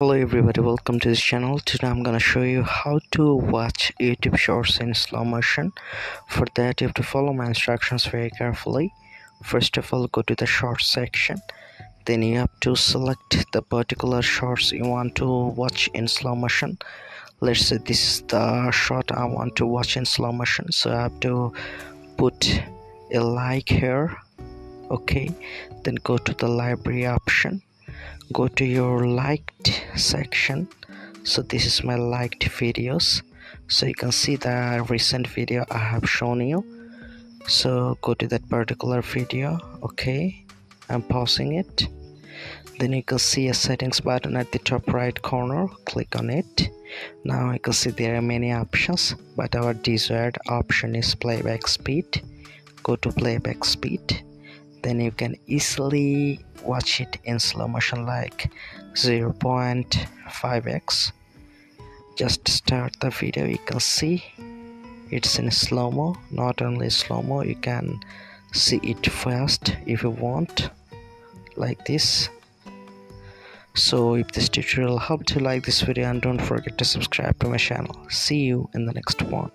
hello everybody welcome to this channel. Today i'm gonna show you how to watch youtube shorts in slow motion. For that you have to follow my instructions very carefully. First of all go to the short section. Then you have to select the particular shorts you want to watch in slow motion. Let's say this is the shot i want to watch in slow motion. So i have to put a like here. Okay. Then go to the library option go to your liked section. So this is my liked videos. So you can see the recent video i have shown you. So go to that particular video okay? I'm pausing it. Then you can see a settings button at the top right corner. Click on it. Now you can see there are many options but our desired option is playback speed. Go to playback speed. Then you can easily watch it in slow motion like 0.5x just start the video you can see it's in slow-mo not only slow-mo you can see it fast if you want like this. So if this tutorial helped you like this video and don't forget to subscribe to my channel. See you in the next one